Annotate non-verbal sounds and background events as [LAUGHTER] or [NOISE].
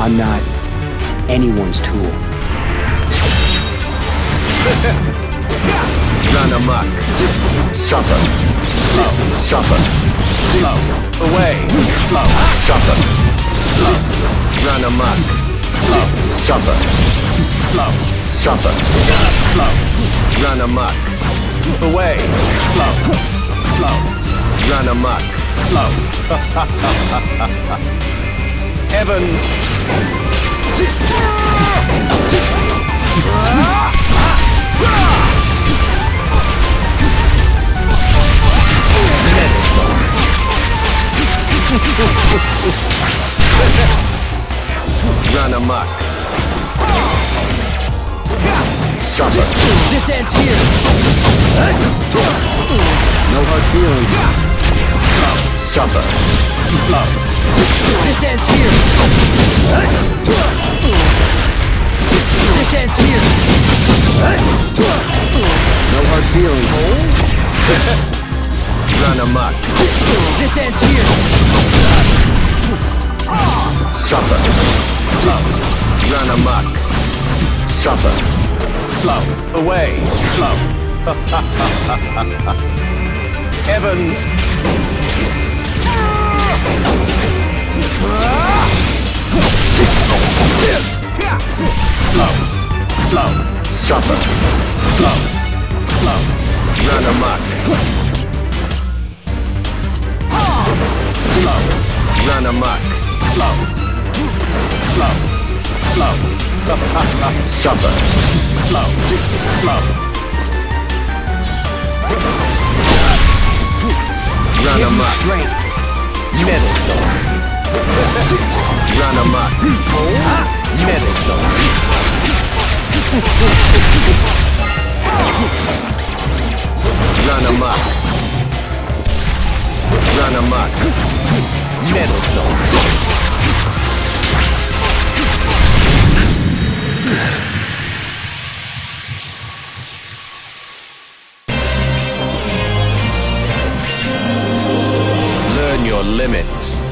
I'm not anyone's tool. Run amok. Suffer. Slow. Suffer. Slow. Away. Slow. Suffer. Slow. Run amok. Slow. Suffer. Slow. Suffer. Slow. Run amok. Away. Slow. Slow. Run amok. Slow. Evans. Run amok. Suffer. This ends here. No hard feelings. Suffer. This ends here. This ends here. No hard feelings. Run amok. This ends here. Suffer. Slow. Run amok. Suffer. Slow. Away. Slow. [LAUGHS] Evans. Slow. Slow. Suffer. Slow. Slow. Run amok. Slow. Run amok. Slow. Slow. Slow. Suffer. Slow. Slow. Run amok. Strength. Amok. Run amok. Middle zone. Learn your limits.